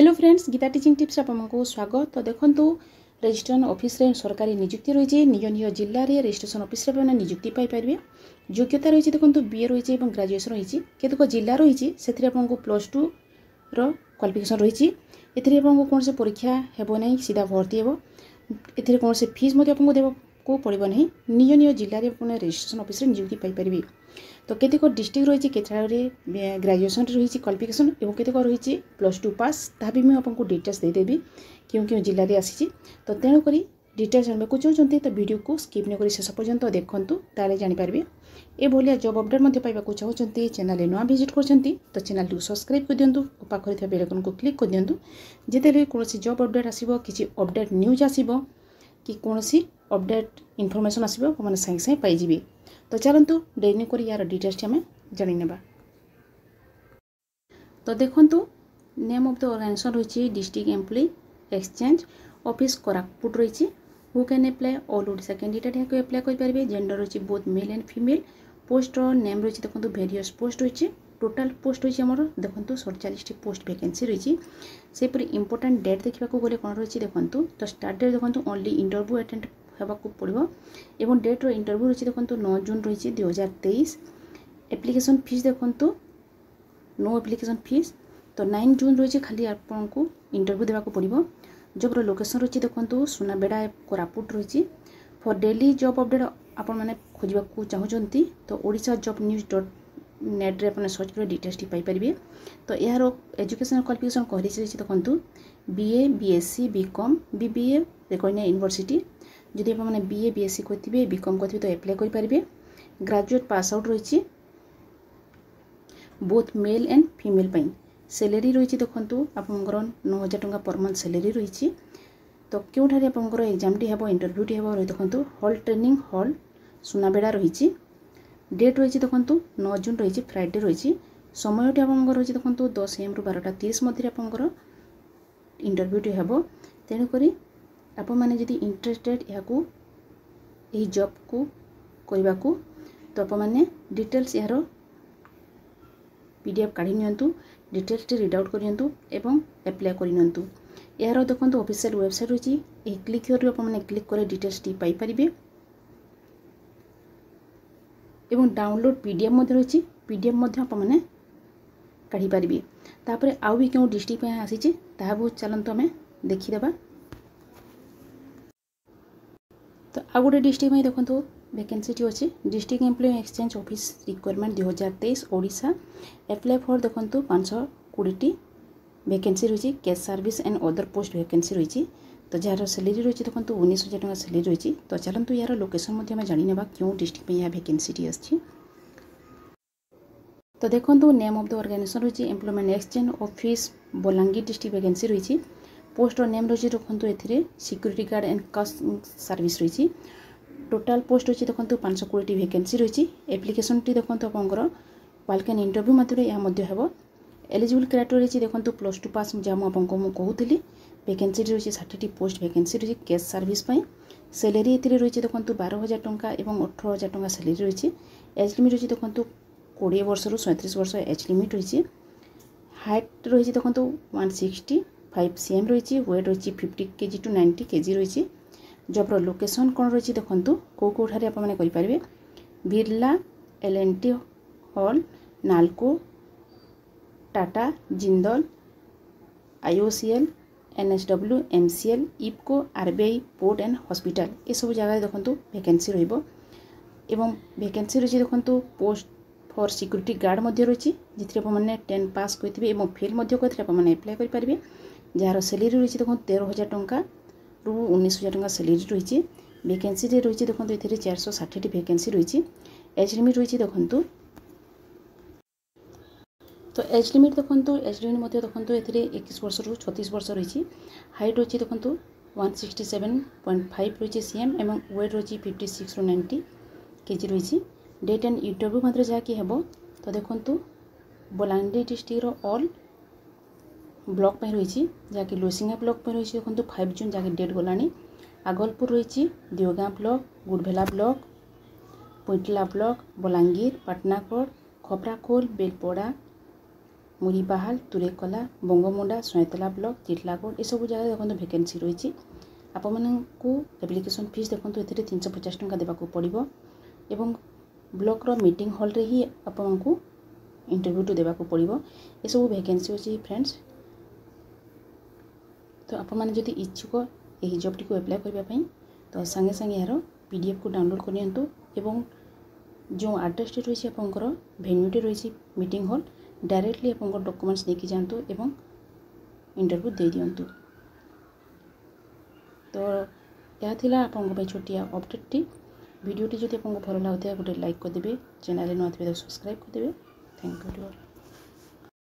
hello friends Geeta teaching tips আপনার স্বাগত দেখুন রেজিষ্ট্রেসন অফিসে সরকারি নিযুক্তি রয়েছে নিজ নিজ জেলার রেজিষ্ট্রেসন অফিসে আপনার নিযুক্তি পাইপারে যোগ্যতা রয়েছে দেখুন বিএ রয়েছে এবং গ্রাজুয়েসন রয়েছে কেতক জেলা রয়েছে সেটি আপনার প্লস টু রিফিকেসন রয়েছে এতে আপনার কোণী পরীক্ষা হব না সিধা ভর্তি হব এতে কোণী ফিজ আপনার দেব କୁ ପଡ଼ିବ ନାହିଁ ନିଜ ନିଜ ଜିଲ୍ଲାରେ ଆପଣ ରେଜିଷ୍ଟ୍ରେସନ୍ ଅଫିସରେ ନିଯୁକ୍ତି ପାଇପାରିବେ ତ କେତେକ ଡିଷ୍ଟ୍ରିକ୍ଟ ରହିଛି କେତେଟାରେ ଗ୍ରାଜୁଏସନ୍ ରହିଛି କ୍ୱାଲିଫିକେସନ୍ ଏବଂ କେତେକ ରହିଛି ପ୍ଲସ୍ ଟୁ ପାସ୍ ତାହା ବି ମୁଁ ଆପଣଙ୍କୁ ଡିଟେଲ୍ସ ଦେଇଦେବି କେଉଁ କେଉଁ ଜିଲ୍ଲାରେ ଆସିଛି ତ ତେଣୁକରି ଡିଟେଲ୍ସ ଜାଣିବାକୁ ଚାହୁଁଛନ୍ତି ତ ଭିଡ଼ିଓକୁ ସ୍କିପ୍ ନକରି ଶେଷ ପର୍ଯ୍ୟନ୍ତ ଦେଖନ୍ତୁ ତାହେଲେ ଜାଣିପାରିବେ ଏଭଳିଆ ଜବ୍ ଅପଡ଼େଟ୍ ମଧ୍ୟ ପାଇବାକୁ ଚାହୁଁଛନ୍ତି ଚ୍ୟାନେଲ୍ରେ ନୂଆ ଭିଜିଟ୍ କରିଛନ୍ତି ତ ଚ୍ୟାନେଲଟିକୁ ସବସ୍କ୍ରାଇବ୍ କରିଦିଅନ୍ତୁ ଓ ପାଖରେ ଥିବା ବେଲାଇକନ୍କୁ କ୍ଲିକ୍ କରିଦିଅନ୍ତୁ ଯେତେବେଳେ କୌଣସି ଜବ୍ ଅପଡ଼େଟ୍ ଆସିବ କିଛି ଅପଡ଼େଟ୍ ନ୍ୟୁଜ୍ ଆସିବ କି କୌଣସି ଅପଡ଼େଟ୍ ଇନଫର୍ମେସନ୍ ଆସିବ ମାନେ ସାଙ୍ଗେ ସାଙ୍ଗେ ପାଇଯିବେ ତ ଚାଲନ୍ତୁ ଡେରି କରି ଏହାର ଡିଟେଲ୍ସଟି ଆମେ ଜାଣିନେବା ତ ଦେଖନ୍ତୁ ନେମ୍ ଅଫ୍ ଦ ଅର୍ଗାନାଇଜେସନ୍ ରହିଛି district employee exchange office Koraput ରହିଛି who can apply all Odisha candidate ଏହାକୁ ଆପ୍ଲାଏ କରିପାରିବେ ଜେଣ୍ଡର ରହିଛି ବୋଥ୍ ମେଲ୍ ଆଣ୍ଡ ଫିମେଲ୍ ପୋଷ୍ଟର ନେମ୍ ରହିଛି ଦେଖନ୍ତୁ ଭେରିୟସ୍ ପୋଷ୍ଟ ରହିଛି ଟୋଟାଲ୍ ପୋଷ୍ଟ ରହିଛି ଆମର ଦେଖନ୍ତୁ ସଡ଼ଚାଳିଶଟି ପୋଷ୍ଟ ଭ୍ୟାକେନ୍ସି ରହିଛି ସେହିପରି ଇମ୍ପୋର୍ଟାଣ୍ଟ ଡେଟ୍ ଦେଖିବାକୁ ଗଲେ କ'ଣ ରହିଛି ଦେଖନ୍ତୁ ତ ଷ୍ଟାର୍ଟ ଡେଟ୍ ଦେଖନ୍ତୁ ଓନ୍ଲି ଇଣ୍ଟରଭ୍ୟୁ ଆଟେଣ୍ଡ ହେବାକୁ ପଡ଼ିବ ଏବଂ ଡେଟ୍ର ଇଣ୍ଟରଭ୍ୟୁ ରହିଛି ଦେଖନ୍ତୁ ନଅ ଜୁନ୍ ରହିଛି ଦୁଇ ହଜାର ତେଇଶ ଆପ୍ଲିକେସନ୍ ଫିସ୍ ଦେଖନ୍ତୁ ନୋ ଆପ୍ଲିକେସନ୍ ଫିସ୍ ତ ନାଇନ୍ ଜୁନ୍ ରହିଛି ଖାଲି ଆପଣଙ୍କୁ ଇଣ୍ଟରଭ୍ୟୁ ଦେବାକୁ ପଡ଼ିବ ଜବ୍ର ଲୋକେସନ୍ ରହିଛି ଦେଖନ୍ତୁ ସୁନାବେଡ଼ା କୋରାପୁଟ ରହିଛି ଫର୍ ଡେଲି ଜବ୍ ଅପଡ଼େଟ୍ ଆପଣମାନେ ଖୋଜିବାକୁ ଚାହୁଁଛନ୍ତି ତ ଓଡ଼ିଶା ଜବ୍ ନ୍ୟୁଜ୍ ଡଟ୍ ନେଟ୍ରେ ଆପଣ ସର୍ଚ୍ଚ କରି ଡିଟେଲ୍ସଟି ପାଇପାରିବେ ତ ଏହାର ଏଜୁକେସନାଲ୍ କ୍ୱାଲିଫିକେସନ୍ କହିଛି ଦେଖନ୍ତୁ BA BSc BCom BBA recognised university যদি আপনার বিএ বিএসসি করবে বিকম করবে তো আপ্লাই করে পারবে গ্রাজুয়েট পাস আউট রয়েছে both male and female pay salary রয়েছে দেখন্তু আপনার ন হাজার টাকা পর মন্থ স্যালেরি রয়েছে তো কেউঠারে আপনার এক্সামটি হব ইন্টরভ্যুটি হব দেখন্তু হল ট্রেনিং হল সুনাবেড়া রয়েছে ডেট রয়েছে দেখন্তু ন জুন রয়েছে ফ্রাইডে রয়েছে সময়টি আপনার রয়েছে দেখুন দশ এম রু বারোটা তিরিশ মধ্যে আপনার ইন্টরভ্যুটি হব তেণুকরি ଆପଣମାନେ ଯଦି ଇଣ୍ଟରେଷ୍ଟେଡ଼୍ ଏହାକୁ ଏହି ଜବ୍କୁ କରିବାକୁ ତ ଆପଣମାନେ ଡିଟେଲ୍ସ ଏହାର ପି ଡି ଏଫ୍ କାଢ଼ି ନିଅନ୍ତୁ ଡିଟେଲ୍ସଟି ରିଡ୍ ଆଉଟ୍ କରିନିଅନ୍ତୁ ଏବଂ ଆପ୍ଲାଏ କରିନିଅନ୍ତୁ ଏହାର ଦେଖନ୍ତୁ ଅଫିସିଆଲ୍ ୱେବସାଇଟ୍ ରହିଛି ଏହି କ୍ଲିକ୍ ହିଅର୍ରୁ ଆପଣମାନେ କ୍ଲିକ୍ କରି ଡିଟେଲ୍ସଟି ପାଇପାରିବେ ଏବଂ ଡାଉନଲୋଡ଼୍ ପି ଡି ଏଫ୍ ମଧ୍ୟ ରହିଛି ପି ଡି ଏଫ୍ ମଧ୍ୟ ଆପଣମାନେ କାଢ଼ିପାରିବେ ତାପରେ ଆଉ ବି କେଉଁ ଡିଷ୍ଟ୍ରିକ୍ଟ ପାଇଁ ଆସିଛି ତାହା ବହୁତ ଚାଲନ୍ତୁ ଆମେ ଦେଖିଦେବା ତ ଆଉ ଗୋଟେ ଡିଷ୍ଟ୍ରିକ୍ଟ ପାଇଁ ଦେଖନ୍ତୁ ভ্যাকেন্সিটি অছি district employ exchange office recruitment দুই হাজার তেইশ ওড়শা আপ্লাই ফর দেখুন পাঁচশো কোড়িটি ভ্যাকেন্সি রয়েছে cash service and other post vacancy রয়েছে তো যার স্যালারি রয়েছে দেখুন উনিশ হাজার টাকা স্যালারি রয়েছে তো চলতু ইয়ার লোকেসন মধ্যে আমি জানি নেবা কেউ ডিস্ট্রিক্ট ইয়া ভ্যাকেন্সিটি আসছে তো দেখুন নেম অফ দ অর্গানাইজেসন রয়েছে employment exchange office Bolangir district vacancy রয়েছে পোস্টর নেম রয়েছে দেখুন এতে security guard and cash service রয়েছে টোটাল পোস্ট রয়েছে দেখুন পাঁচশো কোড়িটি ভ্যাকেন্সি রয়েছে আপ্লিকেশনটি দেখুন আপনার ওয়ালকেন ইন্টরভ্যু মাধ্যমে এ হব এলিজিবল ক্রাইটেরিয়া রয়েছে দেখুন প্লস টু পাস যা মু আপনার মু কুলি ভ্যাকেন্সি রয়েছে ষাঠিটি পোস্ট ভ্যাকেন্সি রয়েছে ক্যাশ সার্ভিস পাই স্যালারি এতে রয়েছে দেখুন বার হাজার টাকা এবং অঠর হাজার টাকা স্যালারি রয়েছে এজ লিমিট রয়েছে দেখুন কোড়িয়ে বর্ষর সৈঁত্রিশ বর্ষ এজ লিমিট রয়েছে হাইট রয়েছে দেখুন ওয়ান সিক্সটি ফাইভ সিএম রয়েছে ওয়েট রয়েছে fifty kg to ninety kg রয়েছে জব্র লোকেসন কোণ রয়েছে দেখুন কেউ কেউঠারে আপনার করে বিরলা এল এন টি হল Nalco Tata Jindal IOCL NSW MCL Ipco RBI port and hospital এসব জায়গায় দেখুন ভ্যাকেন্সি রহব এবং ভ্যাকেন্সি রয়েছে দেখুন পোস্ট ফর সিকুরিটি গার্ড মধ্যে রয়েছে যেটি আপনার টেন পাস করে এবং ফেল মধ্যে করে আপনার আপ্লাই করে যার স্যালেরি রয়েছে দেখুন তেরো হাজার টঙ্কা রু উনিশ হাজার টঙ্কা স্যালেরি রয়েছে ভ্যাকেন্সিটি রয়েছে দেখুন এতে চারশো ষাঠিটি ভ্যাকেন্সি রয়েছে এজ লিমিট রয়েছে দেখুন তো এজ লিমিট দেখুন এজ লিমিট মধ্যে দেখুন এতে একুশ বর্ষরু ছতিশ বর্ষ রয়েছে হাইট রয়েছে দেখুন one sixty seven point five রয়েছে সিএম এবং ওয়েট রয়েছে ফিফটি সিক্স রু নাইনটি কেজি রয়েছে ডেট অ্যান্ড ইন্টরভিউ মাত্র যা কি হব তো দেখুন বଲାଙ୍ଗୀର ଡିଷ୍ଟ୍ରିକ୍ଟର ଅଲ୍ ବ୍ଲକ୍ ପାଇଁ ରହିଛି ଯାହାକି ଲୁସିଙ୍ଗା ବ୍ଲକ୍ ପାଇଁ ରହିଛି ଦେଖନ୍ତୁ ଫାଇଭ୍ ଜୁନ୍ ଯାହାକି ଡେଟ୍ ଗଲାଣି ଆଗଲପୁର ରହିଛି Deogaon block Gudvela block Paitila block Bolangir Patnagarh Khaprakhol Belpada Muripahal Turekela Bangomunda Saintala block Titlagarh ଏସବୁ ଜାଗାରେ ଦେଖନ୍ତୁ ଭେକେନ୍ସି ରହିଛି ଆପଣମାନଙ୍କୁ ଆପ୍ଲିକେସନ୍ ଫିସ୍ ଦେଖନ୍ତୁ ଏଥିରେ ତିନିଶହ ପଚାଶ ଟଙ୍କା ଦେବାକୁ ପଡ଼ିବ ଏବଂ ବ୍ଲକ୍ର ମିଟିଂ ହଲ୍ରେ ହିଁ ଆପଣଙ୍କୁ ଇଣ୍ଟରଭ୍ୟୁଟି ଦେବାକୁ ପଡ଼ିବ ଏସବୁ ଭେକେନ୍ସି ଅଛି ଫ୍ରେଣ୍ଡସ୍ ତ ଆପଣମାନେ ଯଦି ଇଚ୍ଛୁକ ଏହି ଜବ୍ଟିକୁ ଆପ୍ଲାଏ କରିବା ପାଇଁ ତ ସାଙ୍ଗେ ସାଙ୍ଗେ ଏହାର ପି ଡି ଏଫ୍କୁ ଡାଉନଲୋଡ଼୍ କରିନିଅନ୍ତୁ ଏବଂ ଯେଉଁ ଆଡ୍ରେସ୍ଟି ରହିଛି ଆପଣଙ୍କର ଭେନ୍ୟୁଟି ରହିଛି ମିଟିଂ ହଲ୍ ଡାଇରେକ୍ଟଲି ଆପଣଙ୍କର ଡକୁମେଣ୍ଟସ୍ ନେଇକି ଯାଆନ୍ତୁ ଏବଂ ଇଣ୍ଟରଭ୍ୟୁ ଦେଇଦିଅନ୍ତୁ ତ ଏହା ଥିଲା ଆପଣଙ୍କ ପାଇଁ ଛୋଟିଆ ଅପଡ଼େଟ୍ଟି ଭିଡ଼ିଓଟି ଯଦି ଆପଣଙ୍କୁ ଭଲ ଲାଗୁଥିବ ଗୋଟେ ଲାଇକ୍ କରିଦେବେ ଚ୍ୟାନେଲ୍ରେ ନୂଆ ଥିବେ ସବସ୍କ୍ରାଇବ୍ କରିଦେବେ ଥ୍ୟାଙ୍କ ୟୁ